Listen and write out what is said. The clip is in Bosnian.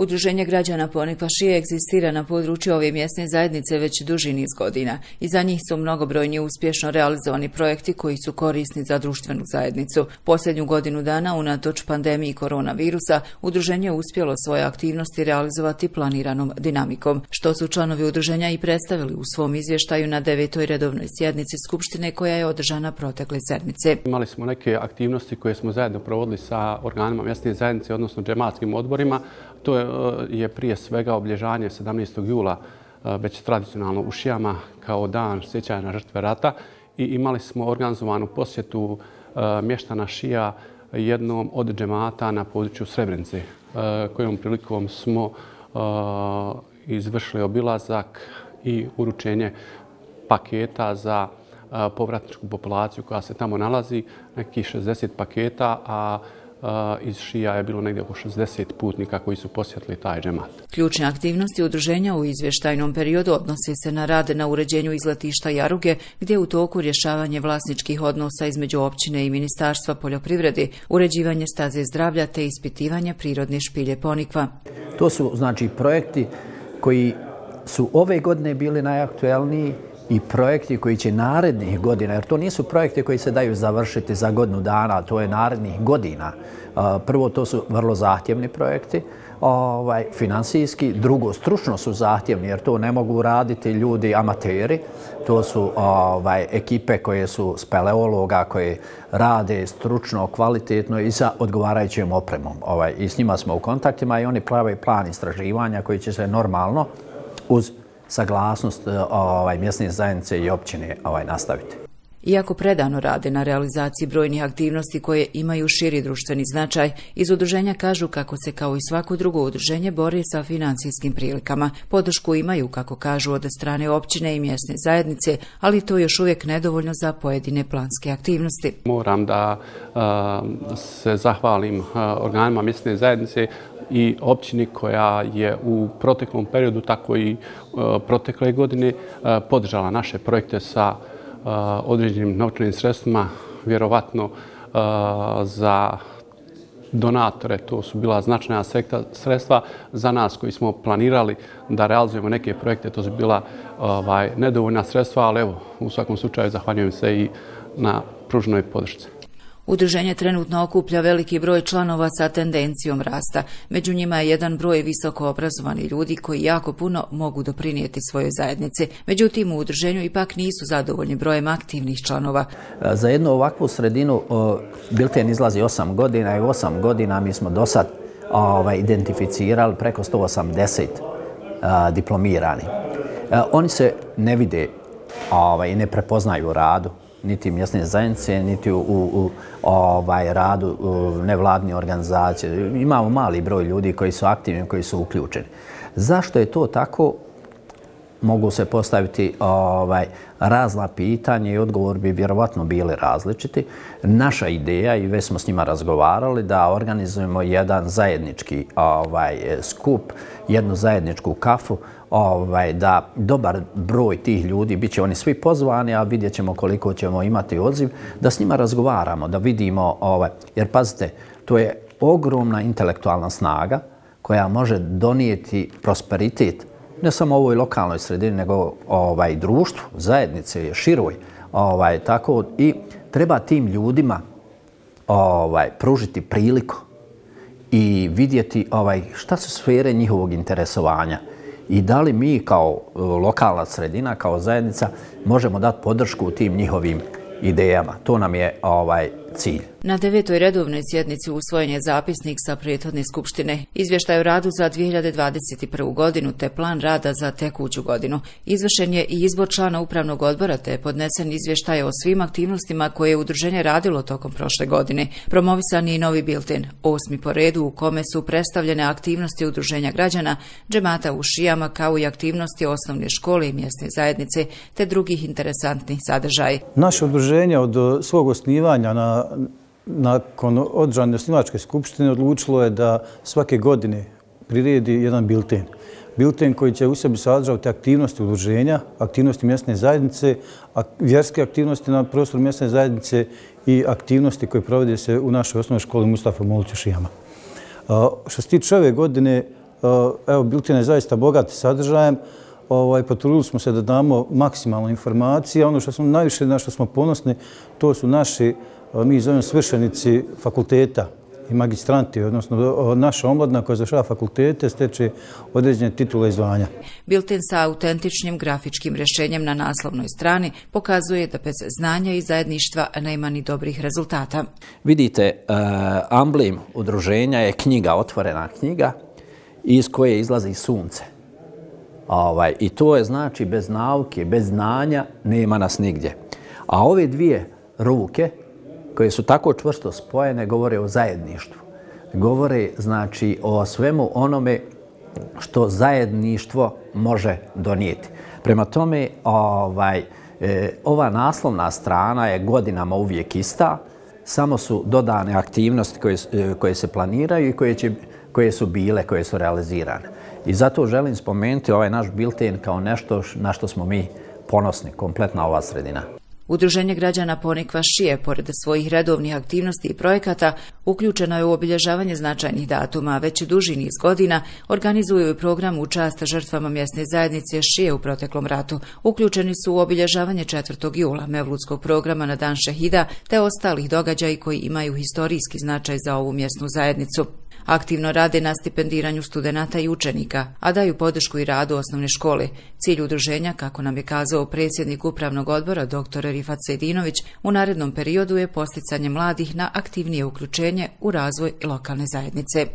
Udruženje građana Ponikvašije egzistira na području ove mjesne zajednice već duži niz godina i za njih su mnogobrojni uspješno realizovani projekti koji su korisni za društvenu zajednicu. Posljednju godinu dana, unatoč pandemiji koronavirusa, udruženje je uspjelo svoje aktivnosti realizovati planiranom dinamikom, što su članovi udruženja i predstavili u svom izvještaju na devetoj redovnoj sjednici Skupštine koja je održana protekle sedmice. Imali smo neke aktivnosti koje smo zajedno provodili sa organima mjesne zajednice, odnosno džematskim odborima. To je je prije svega oblježanje 17. jula e, već tradicionalno u Šijama kao dan sjećanja na žrtve rata i imali smo organizovanu posjetu e, mještana Šija jednom od džemata na području Srebrenice e, kojom prilikom smo izvršili obilazak i uručenje paketa za povratničku populaciju koja se tamo nalazi, nekih 60 paketa, a iz Šija je bilo negdje oko 60 putnika koji su posjetili taj džemat. Ključne aktivnosti udruženja u izvještajnom periodu odnosi se na rade na uređenju izletišta Jaruge, gdje je u toku rješavanje vlasničkih odnosa između općine i Ministarstva poljoprivrede, uređivanje staze zdravlja te ispitivanje prirodne špilje ponikva. To su znači projekti koji su ove godine bili najaktuelniji i projekti koji će narednih godina, jer to nisu projekti koji se daju završiti za godinu dana, to je narednih godina. Prvo, to su vrlo zahtjevni projekti, ovaj, finansijski. Drugo, stručno su zahtjevni, jer to ne mogu raditi ljudi amateri. To su ovaj, ekipe koje su speleologa, koje rade stručno, kvalitetno i sa odgovarajućim opremom. Ovaj, I s njima smo u kontaktima i oni prave plan istraživanja koji će se normalno uz saglasnost e, ovaj, mjesne zajednice i općine ovaj, nastaviti. Iako predano rade na realizaciji brojnih aktivnosti koje imaju širi društveni značaj, iz udruženja kažu kako se kao i svako drugo udruženje bori sa financijskim prilikama. Podršku imaju, kako kažu, od strane općine i mjesne zajednice, ali to još uvijek nedovoljno za pojedine planske aktivnosti. Moram da se zahvalim organima mjesne zajednice i općini koja je u proteklom periodu, tako i e, protekle godine, e, podržala naše projekte sa e, određenim novčanim sredstvima, vjerovatno za donatore, to su bila značajna sredstva za nas koji smo planirali da realizujemo neke projekte, to su bila ovaj, nedovoljna sredstva, ali evo, u svakom slučaju zahvaljujem se i na pružnoj podršci. Udruženje trenutno okuplja veliki broj članova sa tendencijom rasta. Među njima je jedan broj visoko obrazovani ljudi koji jako puno mogu doprinijeti svojoj zajednici. Međutim, u udruženju ipak nisu zadovoljni brojem aktivnih članova. E, za jednu ovakvu sredinu e, Bilten izlazi 8 godina i 8 godina mi smo do sad ovaj, identificirali preko 180 e, diplomirani. Oni se ne vide ovaj, ne prepoznaju u radu niti mjesne zajednice, niti u, u, u ovaj radu nevladne organizacije. Imamo mali broj ljudi koji su aktivni, koji su uključeni. Zašto je to tako? Mogu se postaviti ovaj razna pitanja i odgovor bi vjerovatno bili različiti. Naša ideja, i već smo s njima razgovarali, da organizujemo jedan zajednički ovaj skup, jednu zajedničku kafu, ovaj, da dobar broj tih ljudi, bit će oni svi pozvani, a vidjet ćemo koliko ćemo imati odziv, da s njima razgovaramo, da vidimo, ovaj, jer pazite, to je ogromna intelektualna snaga koja može donijeti prosperitet ne samo ovoj lokalnoj sredini, nego ovaj društvu, zajednice, je široj. Ovaj, tako, I treba tim ljudima ovaj, pružiti priliku i vidjeti ovaj, šta su sfere njihovog interesovanja i da li mi kao e, lokalna sredina, kao zajednica, možemo dati podršku u tim njihovim idejama. To nam je ovaj cilj. Na devetoj redovnoj sjednici usvojen je zapisnik sa prijethodne skupštine, izvještaj o radu za 2021. godinu te plan rada za tekuću godinu. Izvršen je i izbor člana upravnog odbora te podnesen izvještaj o svim aktivnostima koje je udruženje radilo tokom prošle godine. Promovisan je i novi bilten, osmi po redu u kome su predstavljene aktivnosti udruženja građana, džemata u šijama kao i aktivnosti osnovne škole i mjesne zajednice te drugih interesantnih sadržaja. Naše udruženje od svog osnivanja na nakon održane osnivačke skupštine odlučilo je da svake godine priredi jedan bilten. Bilten koji će u sebi sadržavati aktivnosti udruženja, aktivnosti mjesne zajednice, vjerske aktivnosti na prostoru mjesne zajednice i aktivnosti koje provode se u našoj osnovnoj školi Mustafa Moliću Šijama. Što se tiče ove godine, Evo, bilten je zaista bogat sadržajem. Ovaj, potrudili smo se da damo maksimalno informacije. Ono što smo najviše na što smo ponosni, to su naši, mi zovemo svršenici fakulteta i magistranti, odnosno naša omladna koja zašava fakultete, steče određene titule i zvanja. Bilten sa autentičnim grafičkim rješenjem na naslovnoj strani pokazuje da bez znanja i zajedništva nema ni dobrih rezultata. Vidite, amblem uh, udruženja je knjiga, otvorena knjiga, iz koje izlazi sunce. Ovaj, I to je znači bez nauke, bez znanja, nema nas nigdje. A ove dvije ruke, koje su tako čvrsto spojene, govore o zajedništvu. Govore znači o svemu onome što zajedništvo može donijeti. Prema tome, ovaj, e, ova naslovna strana je godinama uvijek ista, samo su dodane aktivnosti koje, e, koje se planiraju i koje, će, koje su bile, koje su realizirane. I zato želim spomenuti ovaj naš bilten kao nešto na što smo mi ponosni, kompletna ova sredina. Udruženje građana Ponikva Šije, pored svojih redovnih aktivnosti i projekata, uključeno je u obilježavanje značajnih datuma, već duži niz godina organizuju i program u čast žrtvama mjesne zajednice Šije u proteklom ratu. Uključeni su u obilježavanje 4. jula Mevludskog programa na Dan Šehida te ostalih događaja koji imaju historijski značaj za ovu mjesnu zajednicu. Aktivno rade na stipendiranju studenta i učenika, a daju podršku i radu osnovne škole. Cilj udruženja, kako nam je kazao predsjednik upravnog odbora dr. Rifat Sedinović, u narednom periodu je posticanje mladih na aktivnije uključenje u razvoj lokalne zajednice.